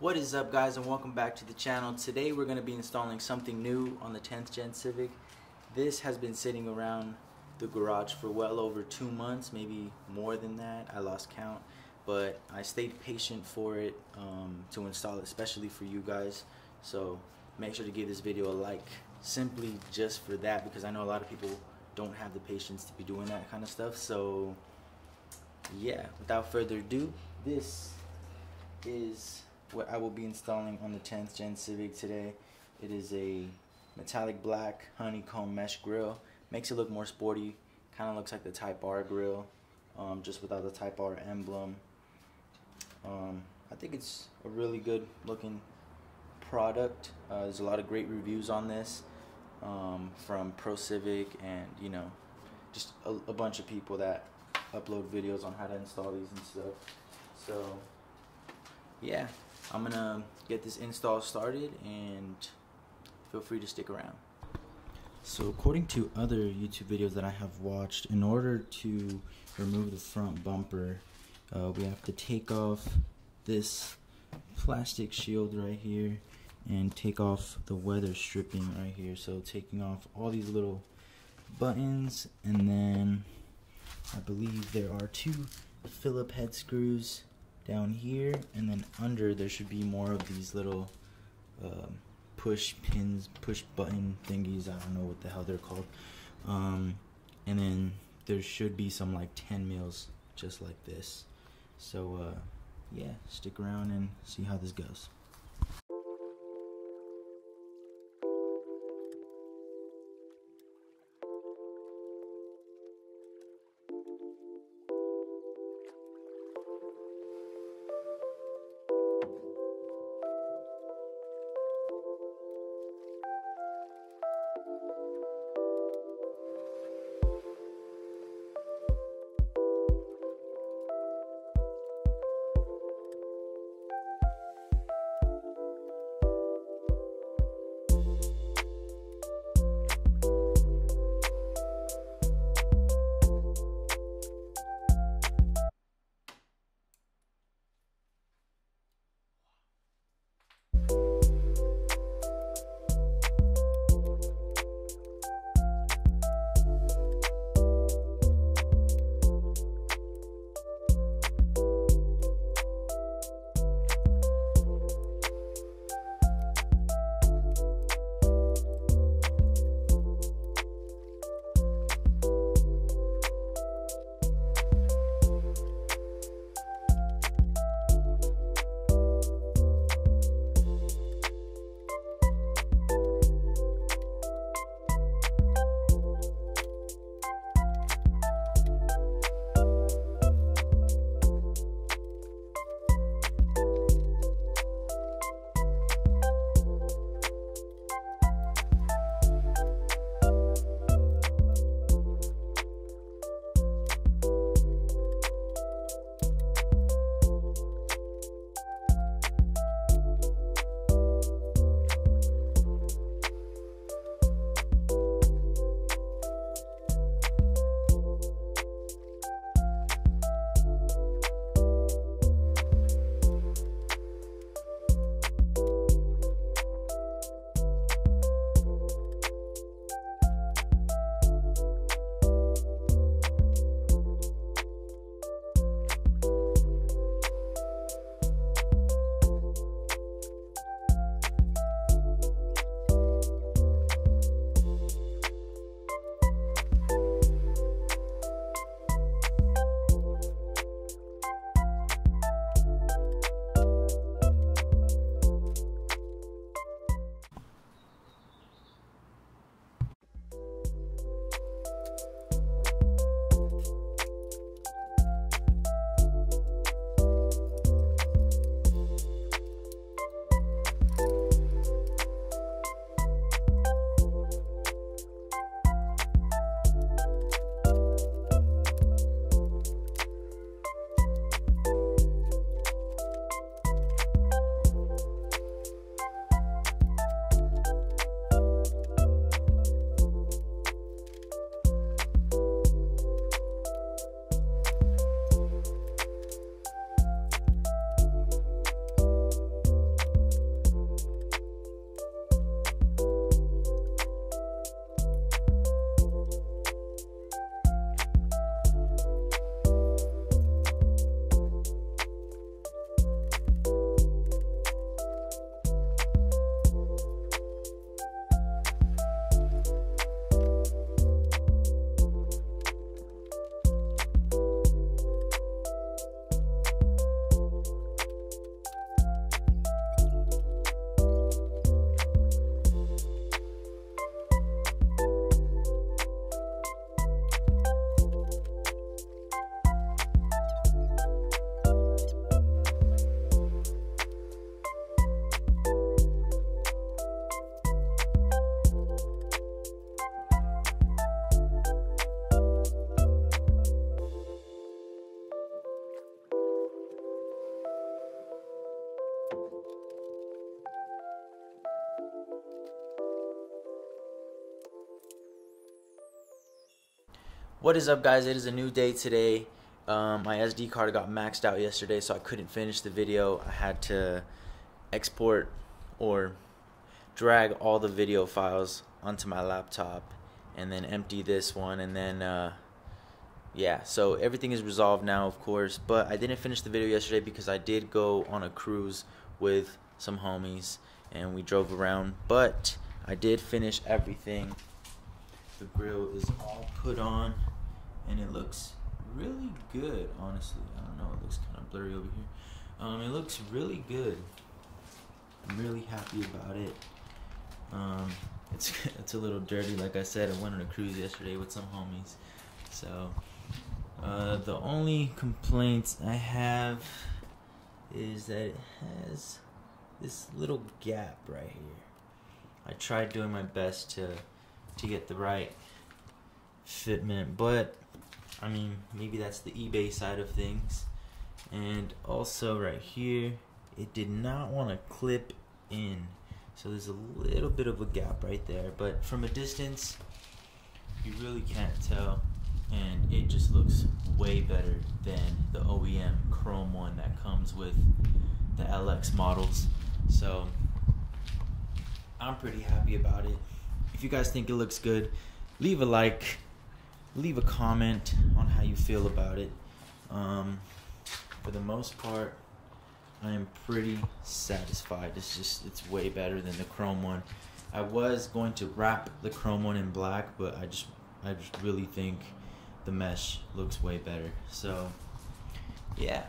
What is up guys and welcome back to the channel. Today we're going to be installing something new on the 10th gen Civic. This has been sitting around the garage for well over two months, maybe more than that. I lost count, but I stayed patient for it um, to install it, especially for you guys. So make sure to give this video a like simply just for that because I know a lot of people don't have the patience to be doing that kind of stuff. So yeah, without further ado, this is what I will be installing on the 10th Gen Civic today. It is a metallic black honeycomb mesh grill. Makes it look more sporty. Kind of looks like the Type R grill, um, just without the Type R emblem. Um, I think it's a really good looking product. Uh, there's a lot of great reviews on this um, from Pro Civic and you know just a, a bunch of people that upload videos on how to install these and stuff. So yeah, I'm gonna get this install started and feel free to stick around. So according to other YouTube videos that I have watched, in order to remove the front bumper, uh, we have to take off this plastic shield right here and take off the weather stripping right here. So taking off all these little buttons and then I believe there are two Phillip head screws down here and then under there should be more of these little um, push pins push button thingies I don't know what the hell they're called. Um, and then there should be some like 10 mils just like this. So uh, yeah stick around and see how this goes What is up guys? It is a new day today. Um, my SD card got maxed out yesterday so I couldn't finish the video. I had to export or drag all the video files onto my laptop and then empty this one and then uh, yeah so everything is resolved now of course but I didn't finish the video yesterday because I did go on a cruise with some homies and we drove around but I did finish everything the grill is all put on and it looks really good honestly. I don't know it looks kind of blurry over here. Um, it looks really good. I'm really happy about it. Um, it's it's a little dirty like I said I went on a cruise yesterday with some homies. So uh, the only complaints I have is that it has this little gap right here. I tried doing my best to to get the right fitment but I mean maybe that's the eBay side of things. And also right here it did not want to clip in. So there's a little bit of a gap right there but from a distance you really can't tell. And it just looks way better than the OEM chrome one that comes with the LX models. So I'm pretty happy about it. If you guys think it looks good leave a like leave a comment on how you feel about it um, for the most part I am pretty satisfied it's just it's way better than the chrome one I was going to wrap the chrome one in black but I just I just really think the mesh looks way better. So yeah.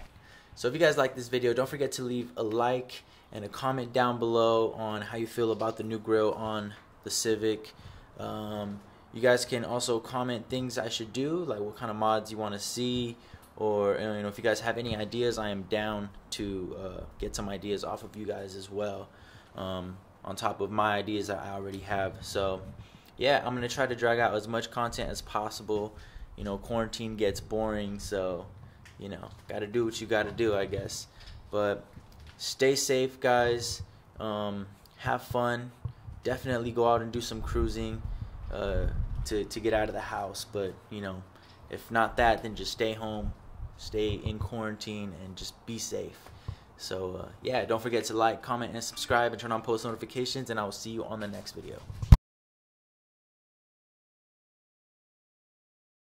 So if you guys like this video, don't forget to leave a like and a comment down below on how you feel about the new grill on the Civic. Um, you guys can also comment things I should do, like what kind of mods you want to see, or you know if you guys have any ideas, I am down to uh, get some ideas off of you guys as well. Um, on top of my ideas that I already have. So yeah, I'm gonna try to drag out as much content as possible you know, quarantine gets boring, so, you know, got to do what you got to do, I guess. But stay safe, guys. Um, have fun. Definitely go out and do some cruising uh, to, to get out of the house. But, you know, if not that, then just stay home, stay in quarantine, and just be safe. So, uh, yeah, don't forget to like, comment, and subscribe, and turn on post notifications, and I will see you on the next video.